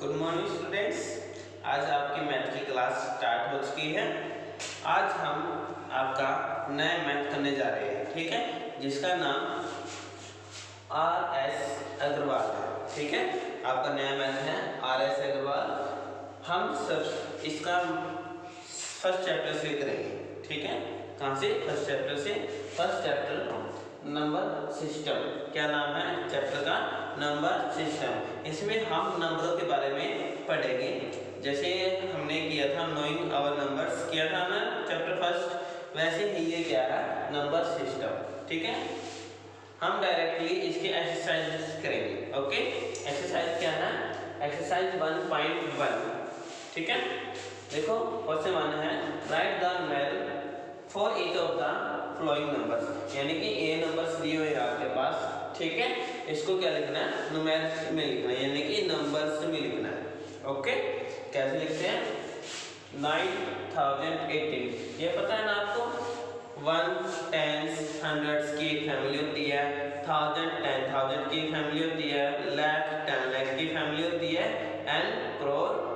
Good morning students आज आपकी math की क्लास स्टार्ट हो चुकी है। आज हम आपका नया मैथ करने जा रहे हैं, ठीक है? जिसका नाम आर एस अग्रवाल है, ठीक है? आपका नया मैथ है आर एस अग्रवाल। हम सब इसका फ़र्स्ट चैप्टर से करेंगे, ठीक है? कहाँ से? फ़र्स्ट चैप्टर से फ़र्स्ट चैप्टर नंबर सिस्टम क्या नाम है? चैप्टर का नंबर सिस्टम इसमें हम नंबरों के बारे में पढ़ेंगे। जैसे हमने किया था नोइंग आवर नंबर्स किया था ना चैप्टर फ़र्स्ट वैसे ही ये क्या है? नंबर सिस्टम ठीक है? हम डायरेक्टली इसके एक्सरसाइज करेंगे. ओके एक्सरसाइज क्या है? एक्सरसाइज 1.1 ठीक है? देखो क्वेश्चन वन है? Write the mail for each of the following numbers यानी कि ए नंबर्स दिए हुए हैं आपके पास, ठीक है? इसको क्या लिखना है? नुमेरिक्स में लिखना है। यानी कि नंबर्स में लिखना है। ओके कैसे लिखते हैं? नाइन थाउज़ेंड एटीन ये पता है ना आपको? वन टेंस हंड्रेड्स की फैमिली होती है। थाउज़ेंड टेन थाउज़ेंड की फैमिली होती है। लैख टेन लैख की फैमिली होती है। And crore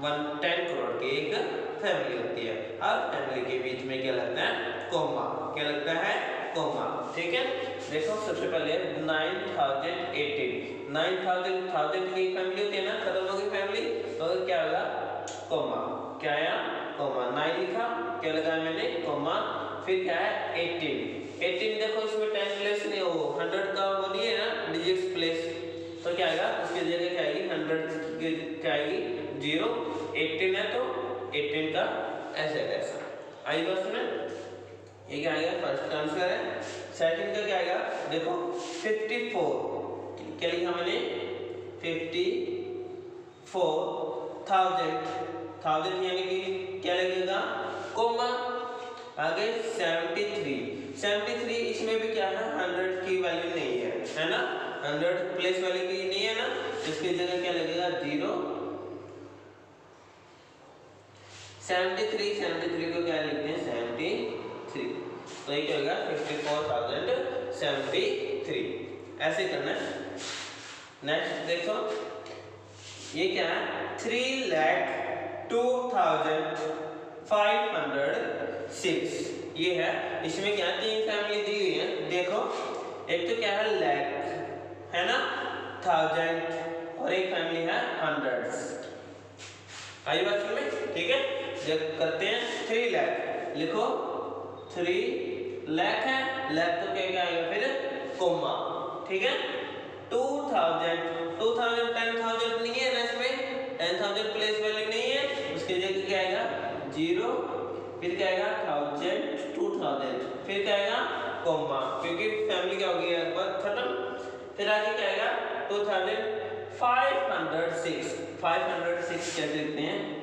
one ten crore की एक फैमिली होती है। अब फैमिली के बीच में क्या लगता है? कोमा क्या लगता है? कोमा ठीक है? देखो, सबसे पहले nine thousand eighteen nine thousand thousand की फैमिली होती है ना? खत्म हो गई फैमिली तो क्या होगा कोमा क्या आया? कोमा नाइन लिखा। क्या लगाया मैंने? कोमा फिर क्या है? एटीन एटीन देखो, इसमें टेन प्लेस नहीं हो। हंड्रेड का वो नहीं है ना? डिजिट्स प्लेस तो क्या आएगा? उसकी जगह क्या आएगी? हंड्रेड क्या आएगी? ज़ीरो एटीन है तो एटीन का ऐसे कैसा आई बस में, ये क्या आएगा? फ़र्स्ट आंसर है। सेकंड का क्या आएगा? देखो 54 क्या लिखा मैंने? 54 थाउज़ेंड थाउज़ेंड यानी कि क्या लगेगा? कोमा आगे 73 73 इसमें भी क्या है? 100 की वैल्यू नहीं है। है ना? 100 प्लेस वैल्यू की नहीं है ना? इसकी जगह क्या लगेगा? ज़ीरो 73 73 को क्या लिखते हैं? 73 तो ये क्या होगा? 54073 ऐसे करना है। नेक्स्ट देखो। ये क्या है? Three lakh two thousand five hundred six ये है। इसमें क्या तीन फैमिली दी हुई है? देखो। एक तो क्या है? लैख है ना? थाउज़ेंड और एक फैमिली है हंड्रेड आई बात में ठीक है? करते हैं थ्री लैख लिखो थ्री लैख है लैख तो क्या क्या आएगा फिर कोमा ठीक है? Two thousand two thousand ten thousand नहीं है ना इसमें टेन थाउज़ेंड प्लेस वैल्यू नहीं है। उसकी जगह क्या आएगा ज़ीरो फिर क्या आएगा थाउज़ेंड टू थाउज़ेंड फिर क्या आएगा कोमा क्योंकि फैमिली क्या होगी? एक बार खत्म। फिर आगे क्या आएगा two thousand five hundred six five hundred six कैसे लिखते हैं?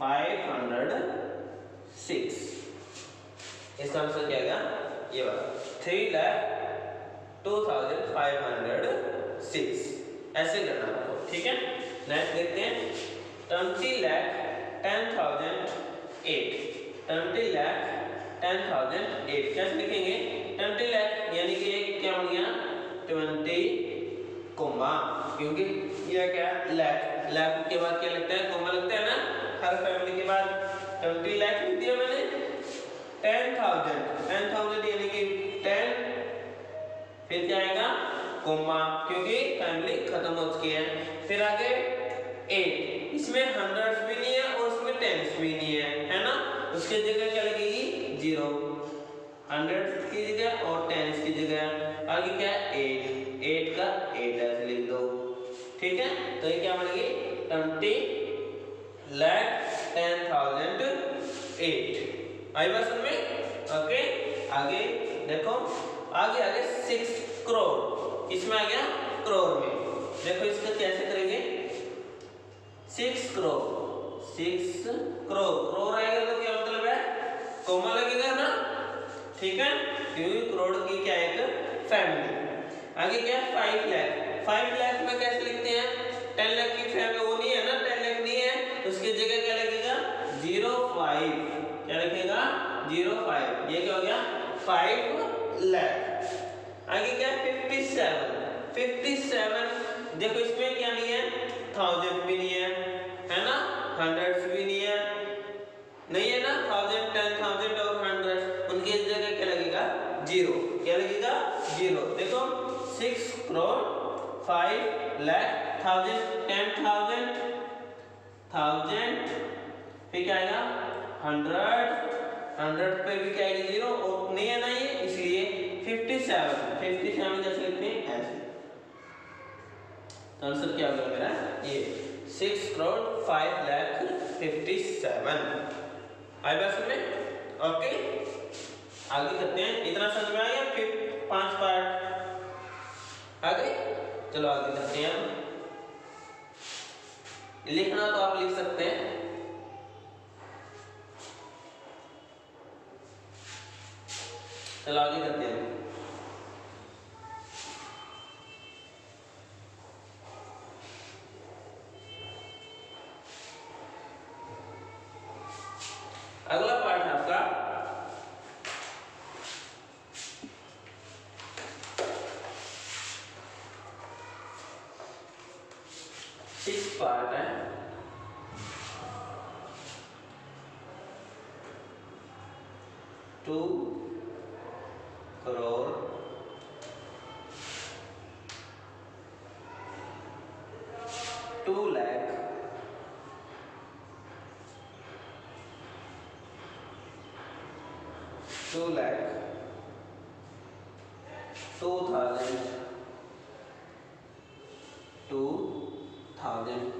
फाइव हंड्रेड सिक्स इसका आंसर क्या आएगा? ये वाला। Three lakh two thousand five hundred six ऐसे करना आपको, ठीक है? नेक्स्ट देखते हैं। Twenty lakh ten thousand eight twenty lakh ten thousand eight कैसे लिखेंगे? ट्वेंटी लैख यानी कि क्या हो गया? ट्वेंटी कोमा क्योंकि ये क्या? लैख लैख के बाद क्या लगता है? कोमा लगता है ना? हर फैमिली के बाद ट्वेंटी लैख लिख दिया मैंने। Ten thousand. टेन थाउज़ेंड यानी कि टेन, फिर क्या आएगा? कोमा, क्योंकि फैमिली खत्म हो चुकी है। फिर आगे एट इसमें हंड्रेड भी नहीं है और उसमें टेंस भी नहीं है है ना? उसके जगह क्या लगेगी ज़ीरो हंड्रेड की जगह और टेंस की जगह। आगे क्या? है एट एट का एट लिख दो। ठीक है? तो ये क्या बनेगी twenty lakh ten thousand eight आई बात समझ में? ओके आगे देखो। आगे आगे सिक्स करोड़ इसमें आ गया करोड़ में। देखो इसका कैसे करेंगे? सिक्स करोड़ सिक्स करोड़ करोड़ आएगा तो क्या मतलब है? कोमा लगेगा ना? ठीक है? क्योंकि करोड़ की क्या एक फैमिली आगे क्या? फाइव लैख फाइव लैख में कैसे लिखते हैं? टेन लैख की फैमिली वो नहीं है ना? टेन उसकी जगह क्या लगेगा ज़ीरो फाइव। क्या लिखेगा ज़ीरो फाइव। ये क्या हो गया? फाइव लैख आगे क्या? Fifty seven. Fifty seven. देखो इसमें क्या नहीं है? थाउज़ेंड भी नहीं है। है ना? हंड्रेड भी नहीं है। नहीं है ना? थाउज़ेंड टेन थाउज़ेंड और हंड्रेड उनकी जगह क्या लगेगा? ज़ीरो। क्या लगेगा? ज़ीरो। देखो six crore five lakh thousand ten thousand thousand फिर क्या आएगा? हंड्रेड। हंड्रेड पे भी क्या आएगा? ज़ीरो। और नहीं है ना ये, इसलिए फिफ्टी सेवन फिफ्टी सेवन जैसे लिखते हैं, ऐसे। तो आंसर क्या होगा मेरा? ये six crore five lakh fifty seven आई बात में? ओके। आगे करते हैं। इतना समझ में आ गया? फिर पाँच पार्ट आ गए? चलो आगे करते हैं लिखना तो आप लिख सकते हैं। चलो आगे करते हैं अगला पार्ट है आपका सिक्स पार्ट है two crore two lakh two lakh two thousand two thousand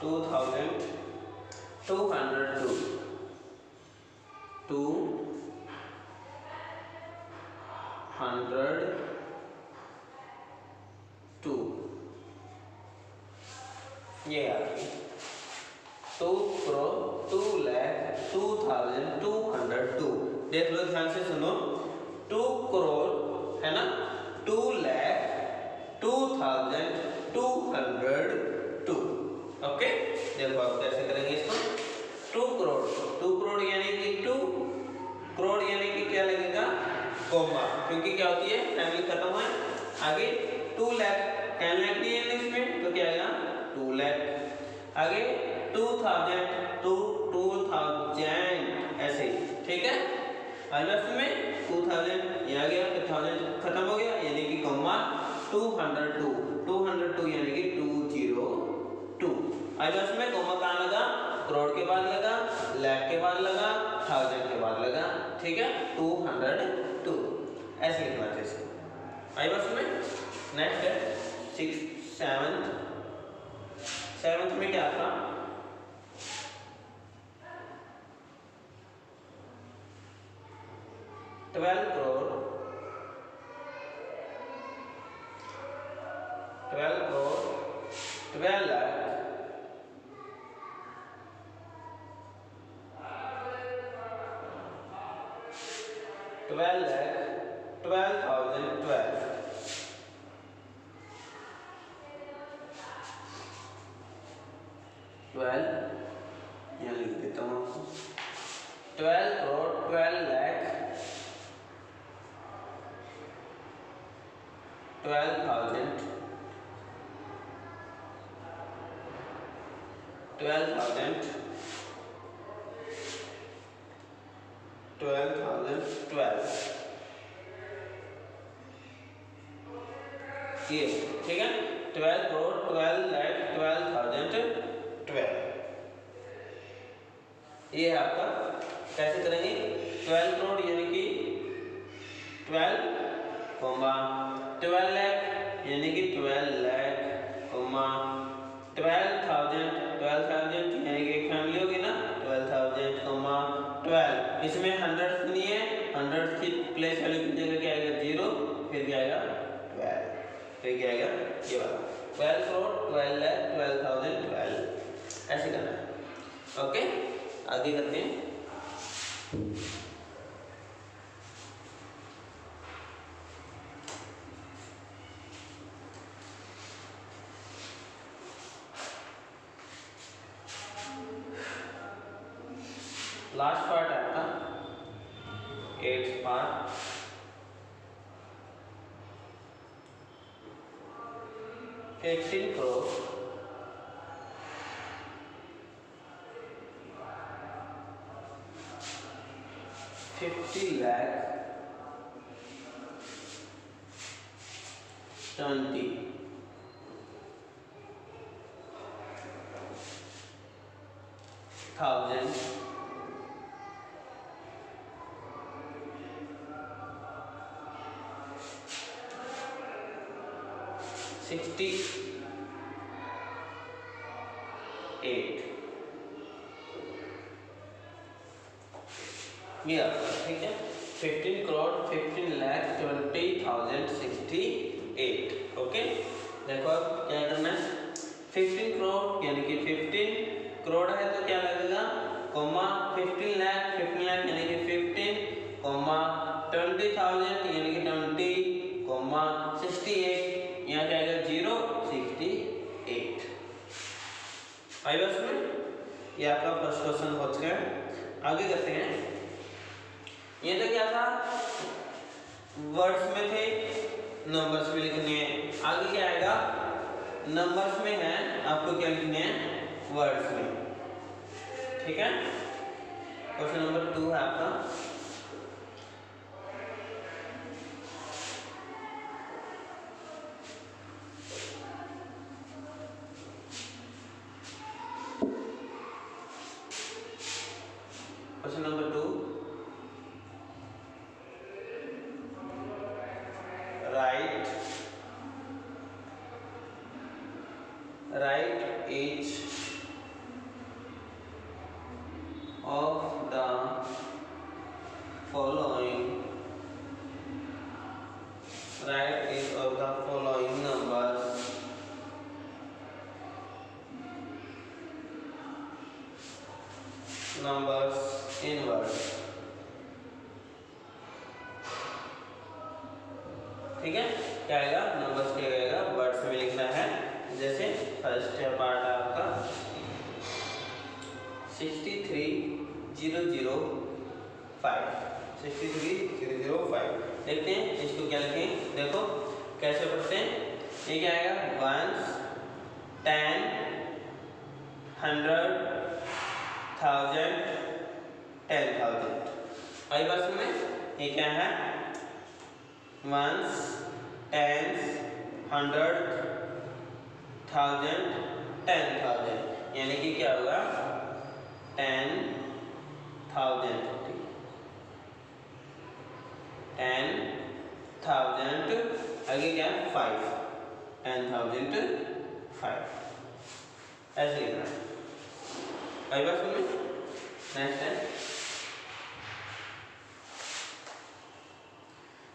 two thousand two hundred two two hundred two ये आ गई two crore two lakh two thousand two hundred two देख लो ध्यान से सुनो टू करोड़ है ना two lakh two thousand two hundred two okay देखो आप कैसे करेंगे इसको टू करोड़ टू करोड़ यानी कि टू करोड़ यानी कि क्या लगेगा कोमा क्योंकि क्या होती है फैमिली खत्म है आगे टू लैख टेन लैख नहीं है इसमें तो क्या आएगा टू लैख आगे two thousand two two thousand ऐसे ठीक है अल्लाह में टू थाउज़ेंड आ गया फिर थाउज़ेंड खत्म हो गया, यानी कि comma two hundred two two hundred two यानी कि टू ज़ीरो टू अल्लाह में कॉमा कहाँ लगा? करोड़ के बाद लगा लैख के बाद लगा थाउज़ेंड के बाद लगा, ठीक है? टू हंड्रेड टू ऐसे लिखना चाहिए इसको। आई बस में नेक्स्ट है सिक्स सेवन्थ सेवन्थ में क्या था? Twelve crore. Twelve crore. Twelve lakh. Twelve lakh. Twelve thousand twelve twelve. यहाँ लिख देता हूँ आपको। Twelve crore, twelve lakh. Twelve thousand. Twelve thousand. Twelve thousand twelve. ये, ठीक है? Twelve crore twelve lakh twelve thousand twelve. ये है आपका, कैसे करेंगे? ट्वेल्व करोड़ यानी कि ट्वेल्व कोमा ट्वेल्व लैख यानी कि twelve lakh comma twelve thousand twelve thousand यानी कि फैमिली होगी ना ट्वेल्व थाउज़ेंड कोमा ट्वेल्व इसमें हंड्रेड नहीं है हंड्रेड की प्लेस वैल्यू की जगह क्या आएगा? ज़ीरो फिर क्या आएगा? ट्वेल्व फिर क्या आएगा? ये वाला. Twelve crore twelve lakh twelve thousand twelve ऐसे करना है. ओके आगे करते हैं. 15 crore fifty lakh twenty ये ठीक है? Fifteen crore fifteen lakh twenty thousand sixty eight okay देखो अब क्या करना है? फिफ्टीन करोड़ यानी कि फिफ्टीन करोड़ है तो क्या लगेगा? Comma fifteen lakh fifteen lakh यानी कि फिफ्टीन कोमा ट्वेंटी थाउज़ेंड यानी कि ट्वेंटी कोमा सिक्सटी एट यहाँ क्या आएगा? ज़ीरो सिक्सटी एट आई बस में, ये आपका फ़र्स्ट क्वेश्चन हो चुका है। आगे करते हैं। ये तो क्या था? वर्ड्स में थे नंबर्स में लिखने हैं। आगे क्या आएगा? नंबर्स में है, आपको क्या लिखने हैं? वर्ड्स में। ठीक है? क्वेश्चन नंबर टू है आपका। subtract it of the following ठीक है? क्या आएगा? नंबर्स क्या आएगा? वर्ड्स में लिखना है। जैसे फ़र्स्ट पार्ट आपका। Sixty three zero zero five sixty three zero zero five देखते हैं, इसको क्या लिखें? देखो, कैसे पढ़ते हैं? ये क्या आएगा? Ones ten hundred thousand ten thousand आई बस में ये क्या है? Ones tens hundred thousand ten thousand यानी कि क्या होगा? टेन थाउज़ेंड टेन थाउज़ेंड आगे क्या फाइव टेन थाउज़ेंड फाइव ऐसे है आई बात सुनिए नेक्स्ट है।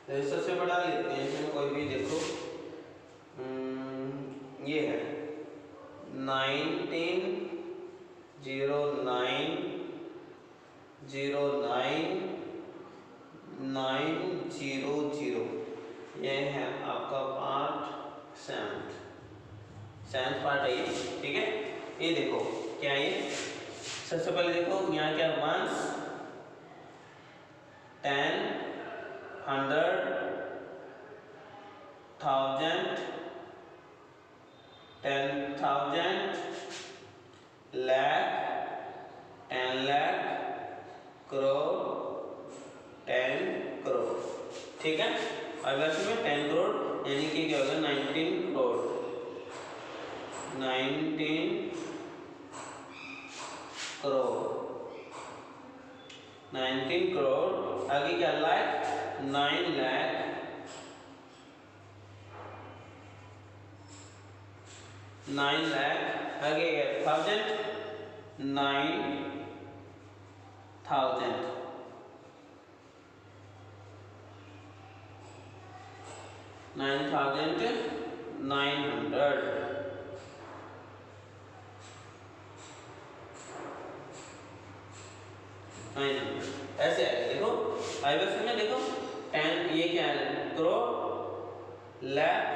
तो सबसे बड़ा लेते हैं इसमें कोई भी देखो। ये है। Nineteen zero nine zero nine nine zero zero. ये है आपका पार्ट सेवन्थ। सेवन्थ पार्ट है ये, ठीक है? ये देखो, क्या ये? सबसे पहले देखो, यहाँ क्या ones ten hundred thousand ten thousand lakh ten lakh crore ten crore. ठीक है? वैसे में टेन करोड़, यानी कि क्या होगा nineteen crore. Nineteen crore. Nineteen crore, आगे क्या लाख? नाइन लैख। नाइन लैख, आगे thousand nine thousand nine thousand nine hundred. ऐसे आएगा देखो, आई बस में देखो, टेन, ये क्या है? करोड़ लैख,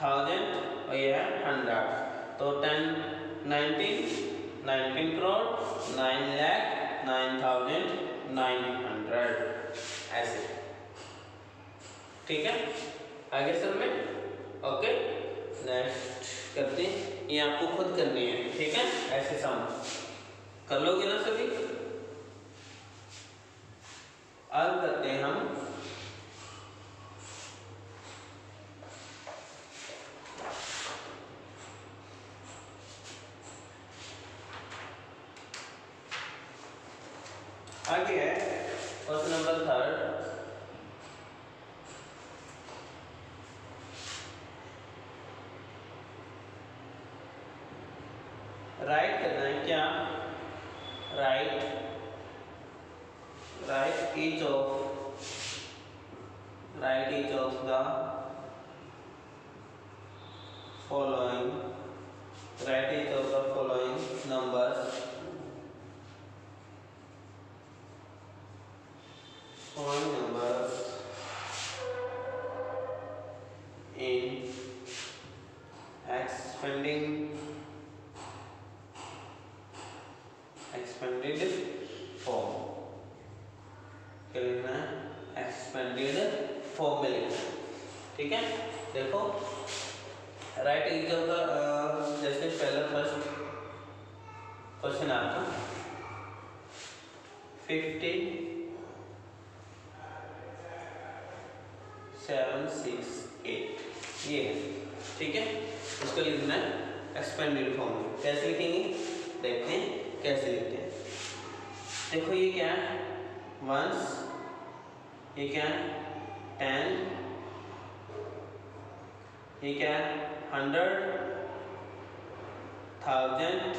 थाउज़ेंड, और ये है हंड्रेड। तो ten, nineteen nineteen crore, nine lakh, nine thousand, nine hundred. ऐसे। ठीक है? आगे सर में ओके नेक्स्ट करते हैं। ये आपको खुद करनी है, ठीक है? ऐसे सम कर लोगे ना सभी? अब करते हैं हम। आगे है। क्वेश्चन नंबर थर्ड राइट करना है क्या write write each of write each of the following write each of the following numbers following numbers in expanding expanded form. क्या लिखना है एक्सपेंडेड फॉर्म में लिखना है। ठीक है? देखो राइट एग्ज़ाम का जैसे पहला फ़र्स्ट क्वेश्चन आपका। फिफ्टी सेवन सिक्स एट ये है ठीक है? इसको लिखना है एक्सपेंडेड फॉर्म में। कैसे लिखेंगे? देखते हैं, कैसे लिखते हैं। देखो ये क्या है? वंस ये क्या है? टेन ये क्या है? हंड्रेड थाउज़ेंड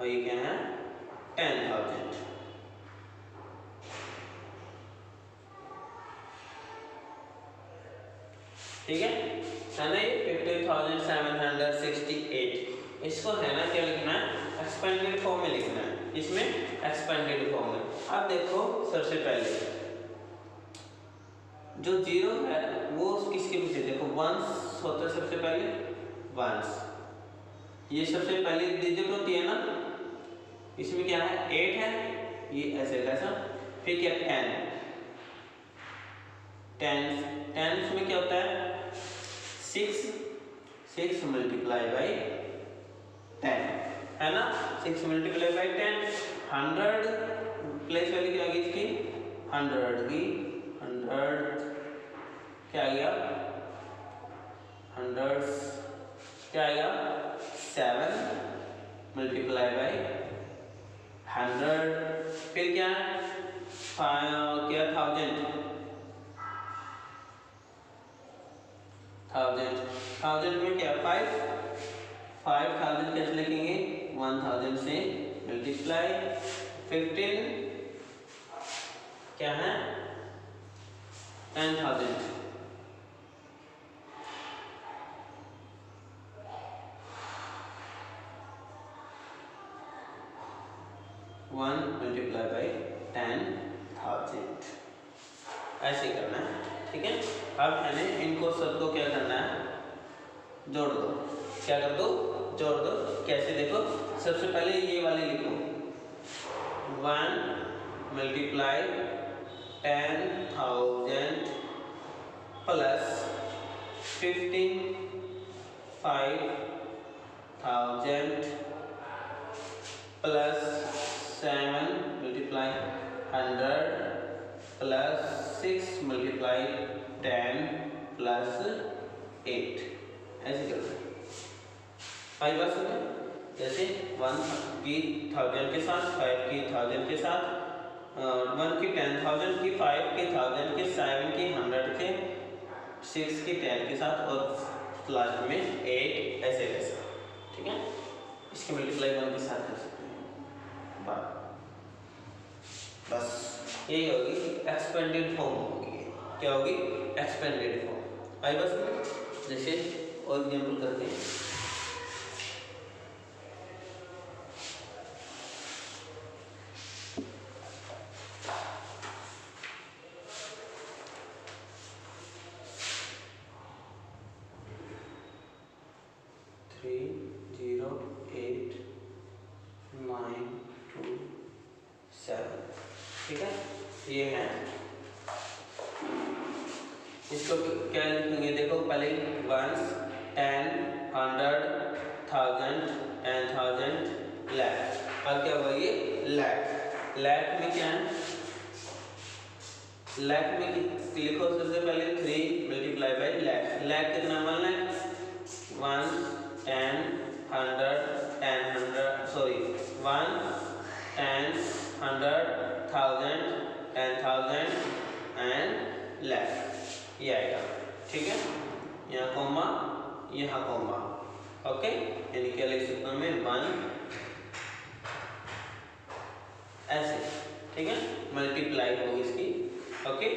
और ये क्या है? टेन थाउज़ेंड ठीक है? है ना ये fifty thousand seven hundred sixty eight इसको है ना, क्या लिखना है? एक्सपेंडेड फॉर्म में लिखना है। इसमें एक्सपेंडेड फॉर्म में अब देखो सबसे पहले। जो ज़ीरो है, वो किसके पीछे? देखो वंस होता है सबसे पहले? वंस ये सबसे पहली डिजिट होती है ना? इसमें क्या है? एट है। ये ऐसे कैसा फिर क्या? टेन टेन टेन में क्या होता है? Six six multiply by ten है ना? Six multiply by ten hundred place value क्या आ गई इसकी? हंड्रेड की हंड्रेड क्या आ गया? हंड्रेड क्या आएगा सेवन मल्टीप्लाई बाई हंड्रेड फिर क्या? फाइव क्या थाउज़ेंड थाउज़ेंड थाउज़ेंड में क्या? फाइव फाइव थाउज़ेंड कैसे लिखेंगे? वन थाउज़ेंड से मल्टीप्लाई फिफ्टीन क्या है? Ten thousand one multiply by ten thousand ऐसे करना है ठीक है अब मैंने इनको सबको क्या करना है? जोड़ दो। क्या कर दो? जोड़ दो। कैसे? देखो, सबसे पहले ये वाले लिखो। One multiply ten thousand plus fifteen five thousand plus seven multiply hundred plus six multiply ten plus eight ऐसे करते हैं। फाइव बस हो। जैसे वन की थाउज़ेंड के साथ फाइव की थाउज़ेंड के साथ वन की टेन थाउज़ेंड की फाइव की थाउज़ेंड के सेवन की हंड्रेड के सिक्स की टेन के साथ, और लास्ट में एट ऐसे कैसे ठीक है? इसकी मल्टीप्लाई वन के साथ कर सकते हैं। बस, यही होगी। एक्सपेंडेड फॉर्म होगी क्या होगी? एक्सपेंडेड फॉर्म आई बस में जैसे और एग्ज़ाम्पल करते हैं three zero eight nine two seven ठीक है ये है इसको क्या लिखेंगे देखो, पहले ones ten hundred thousand ten thousand lakh अब क्या होगा ये? लैख लैख में क्या है? लैख में लिखो सबसे पहले three multiply by lakh lakh कितना one lakh one ten hundred ten hundred sorry one ten hundred thousand ten thousand and lakh ये आएगा। ठीक है? यहाँ कोमा यहाँ कोमा ओके यानी क्या लिख सकता हूँ मैं वन ऐसे। ठीक है? मल्टीप्लाई होगी इसकी। ओके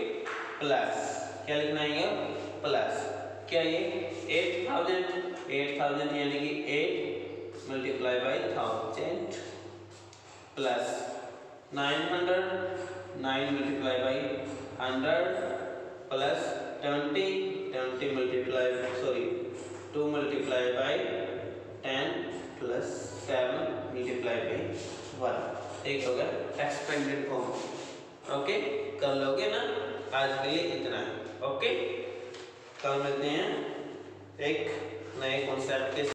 प्लस क्या लिखना है प्लस क्या ये? एट थाउज़ेंड एट थाउज़ेंड यानी कि eight multiply by thousand plus nine hundred nine multiply by hundred plus twenty twenty multiply sorry two multiply by ten plus seven multiply by one एक हो गया? एक्सपेंडेड फॉर्म ओके कर लोगे ना? आज के लिए इतना ओके कर लेते हैं. एक नए कॉन्सेप्ट के